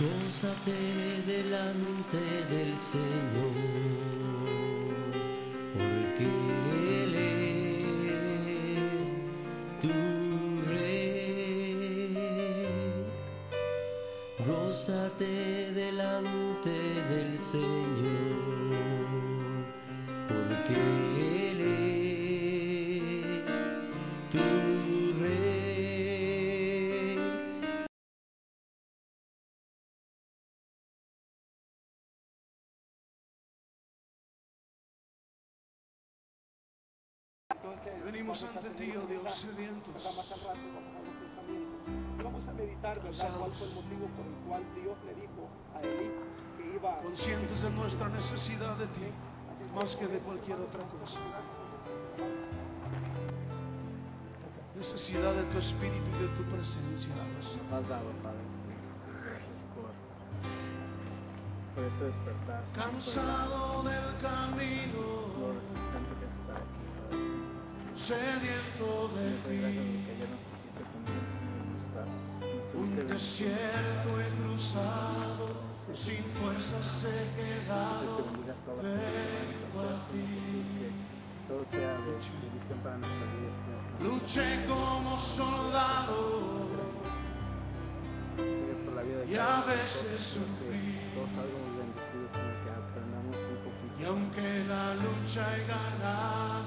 Gózate delante del Señor, Venimos ante ti, oh Dios, sedientos. Vamos a meditar, ¿verdad? ¿Cuál fue el motivo por el cual Dios le dijo a Elí que iba a conscientes de nuestra necesidad de ti, más que de cualquier otra cosa. Necesidad de tu espíritu y de tu presencia, Dios. nos has dado, Padre. Gracias por, por este despertar. Cansado del camino, nos estás- nos Un desierto he cruzado, sin fuerzas he quedado. Vengo a ti. De. Luché como soldado de y a de veces sufrí. Y aunque la lucha he ganado,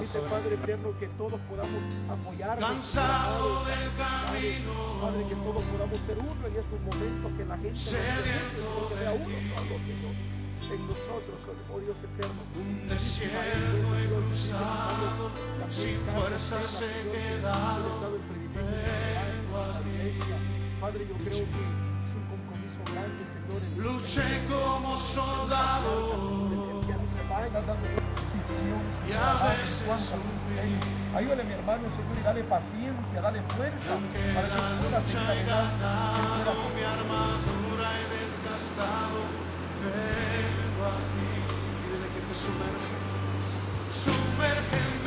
Obras Padre eterno que todos podamos apoyarnos. Cansado del camino, Padre, que todos podamos ser uno en estos momentos que la gente de vea uno en nosotros, oh Dios eterno. un desierto he cruzado, sin fuerzas he quedado, vengo a ti. Padre, yo creo que es un compromiso grande, Señor. Luché como soldado y Señor. cuánto sufrí. Ayúdale, mi hermano, Señor, y dale paciencia, dale fuerza para que la pueda lucha seguir he adelante. mi armadura he desgastado, vengo a ti. Pídele que te sumerja, sumérgeme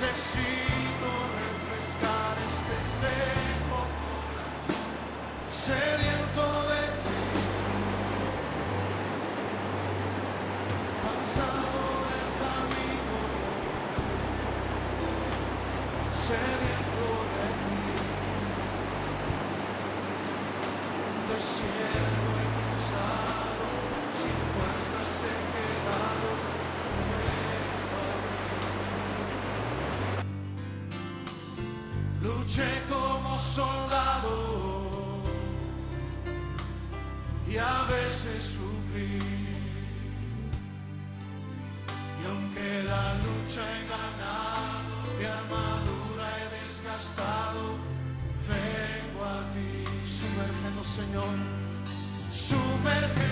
Necesito refrescar este seco sediento de ti. Cansado del camino, sediento sufrí. Y aunque la lucha he ganado, mi armadura he desgastado, vengo a ti. Sumérgenos, Señor, sumérgeme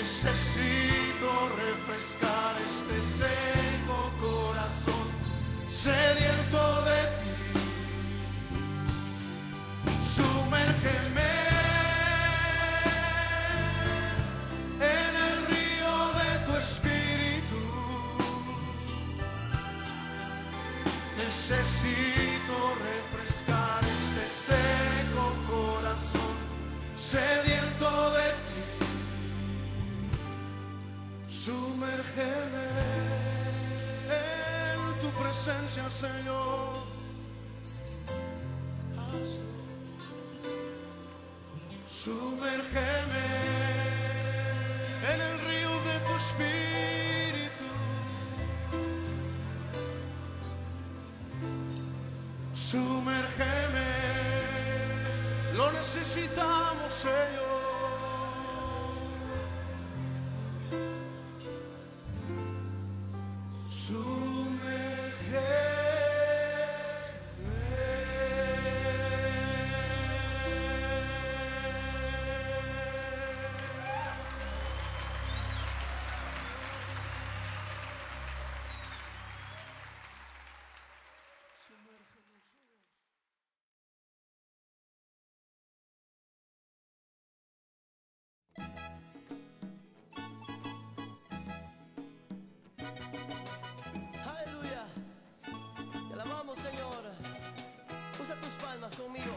Necesito refrescar este seco corazón, sediento de ti. Sumérgeme en el río de tu espíritu. Necesito refrescar este seco corazón, sediento Sumérgeme en tu presencia, Señor. Sumérgeme en el río de tu espíritu. Sumérgeme, lo necesitamos, Señor. Sumérgeme. Palmas conmigo.